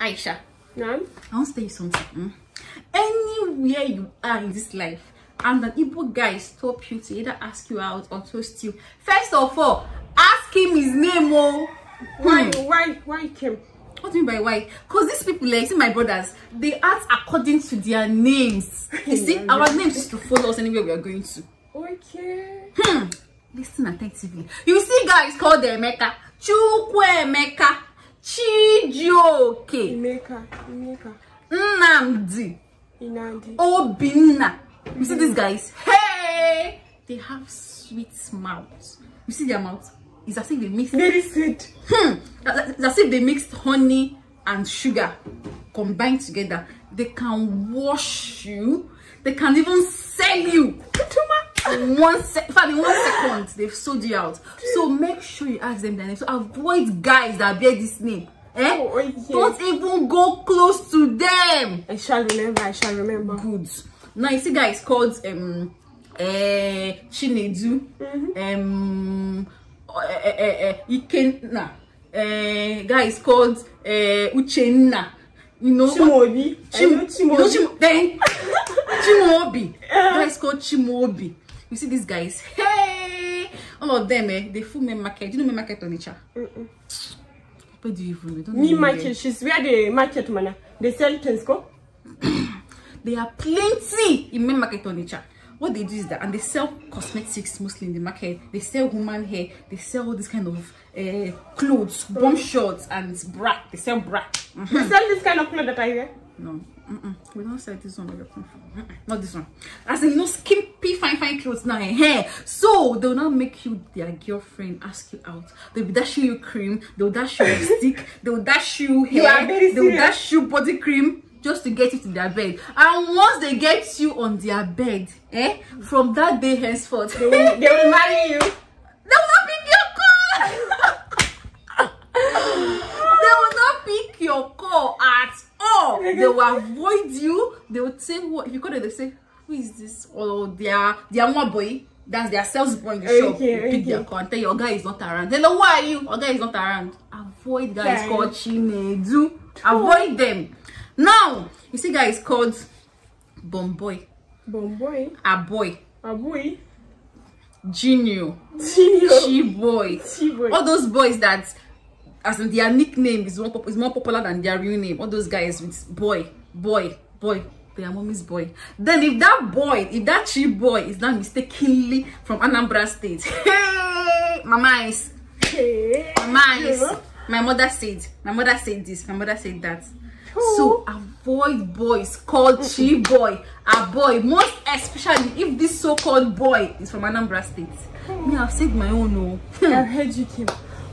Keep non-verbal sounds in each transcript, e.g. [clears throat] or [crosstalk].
Aisha, None. I want to tell you something. mm. Anywhere you are in this life, and an Igbo guy stop you to either ask you out or toast you, first of all, ask him his name. Oh, Why? Hmm. Why? Why Kim? What do you mean by why? Because these people, like, see my brothers, they act according to their names. [laughs] You see, our names used to follow us anywhere we are going to. Okay. Hmm. Listen attentively. You see guys called Emeka, Chukwuemeka, Chijioke, Imeka. Imeka. Nnamdi, Inandi. Obinna. You see these guys? Hey! They have sweet mouths. You see their mouth? It's as if they mixed Very sweet. hmm, it's as if they mixed honey and sugar combined together. They can wash you. They can even sell you. One fact, in one second, they've sold you out. So make sure you ask them their name. So avoid guys that bear this name. Eh? Oh. Don't even go close to them. I shall remember. I shall remember. Good. Now you see guys called um uh Chinedu, um uh, uh, uh, Ikenna, uh, guys called uh Uchenna. You know Chimobi. I know Chim, you [laughs] know Chimobi. Chim, then Chimobi. guys called Chimobi. You see these guys? Hey, all of them, eh? They full main market. Do you know main market on Onitsha? Where do you even know? Don't Me market. She's where the market man. They sell things. Go. [clears throat] There are plenty in main market on Onitsha. What they do is that, and they sell cosmetics mostly in the market. They sell human hair. They sell all this kind of uh, clothes, bomb shorts, and bra. They sell bra. Mhm. They sell this kind of clothes that I wear. No, mm-mm. We don't sell this one where you're coming from. Not this one. As in, you know, skimpy, fine, fine clothes now, eh? hair. So they'll now make you their girlfriend, ask you out. They'll be dashing you cream. They'll dash you [laughs] lipstick. They'll dash you hair. You they'll dash you body cream just to get you to their bed. And once they get you on their bed, eh? From that day henceforth, They will, they will marry you. [laughs] they will not pick your call. they will not pick your call all. They will avoid you. They will say what if you call them, they say, Who is this? Or their their one boy. That's their sales boy in the shop. Okay, You pick their okay. call and tell your guy is not around. They know why are you? Your guy is not around. Avoid guys Okay. called Chinedu. Avoid them. Now, you see guys called Bomboy, Bomboy. a boy, A boy. Junior, Senior. Chi boy. Chi-boy. all those boys that as in their nickname is more is more popular than their real name. All those guys with boy boy boy. They are mommy's boy. Then if that boy if that chi boy is now mistakenly from anambra state hey [laughs] mama is. Hey. mama is. My mother said my mother said this my mother said that. So avoid boys called chi boy a boy. Most especially if this so-called boy is from anambra state. Me i've said my own oh. I've heard you, Kim.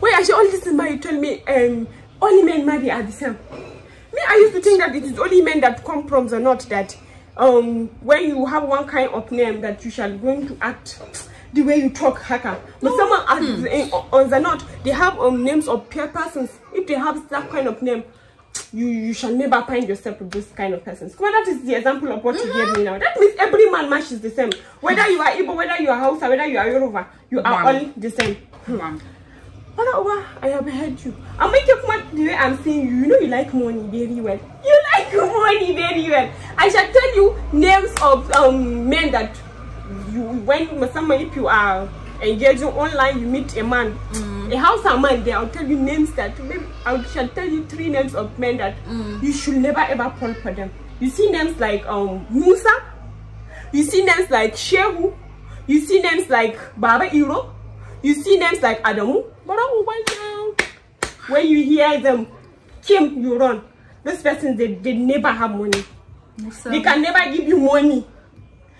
Wait, actually, all this is you told me um, only men marry are the same. Me, I used to think that it is only men that come from the north that um, when you have one kind of name that you shall going to act the way you talk, haka. But someone the, in, on the north, they have um, names of peer persons. If they have that kind of name, you you shall never find yourself with this kind of persons. Well, that is the example of what you gave me now. That means every man match is the same. Whether you are Igbo, whether you are Hausa, whether you are Yoruba, you are Wow. all the same. Wow. I have heard you. You come the way I'm seeing you, you know you like money very well. You like [laughs] money very well. I shall tell you names of um men that you when someone if you are engaging online, you meet a man, a house a man there, I'll tell you names that maybe I shall tell you three names of men that you should never ever fall for them. You see names like um Musa, you see names like Shehu, you see names like Baba Iro, you see names like Adamu, but oh? When you hear them, Kim, you run. Those persons, they, they never have money. Musa. They can never give you money.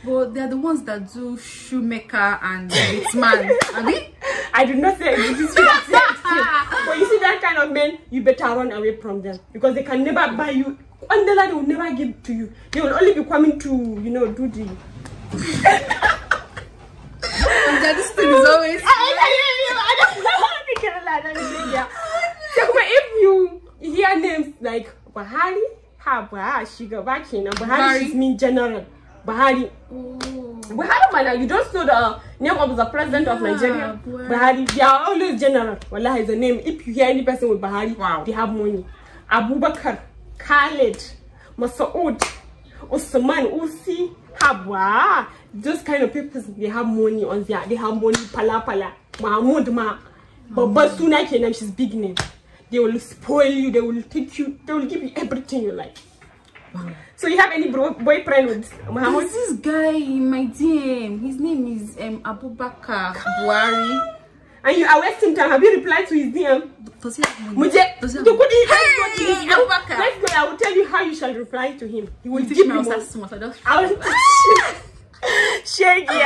But they're the ones that do shoemaker and man. Abi? [laughs] I did not say it. This is But you see that kind of men, you better run away from them because they can never buy you. Andela, they will never give to you. They will only be coming to, you know, do the. That this thing is always. [laughs] [laughs] So kuma if you hear names like Buhari, ha Buhari, shugaba kenan. Buhari just mean general. Buhari. Buhari mana, you don't know the name of the president of Nigeria. Buhari. Buhari. They are always general. Wallahi is the name. If you hear any person with Buhari, Wow. they have money. Abubakar. Khaled, Masoud, Usman, Usi, Habwa. Those kind of people, they have money on their, they have money, pala pala. Mahmoud Ma. But but Suna Kenam, she's big name. They will spoil you, they will take you, they will give you everything you like. So you have any bro boyfriend with Mahmoud? There's this guy in my DM. His name is um, Abubakar Buhari. And you are wasting time. Have you replied to his DM? Does he have money? Muje, Does he have money? let's go Hey, Abubakar. Let's go. I will tell you how you shall reply to him. He will Teach give you how to money. say smart. I just I will. [laughs] Shaggy. [laughs]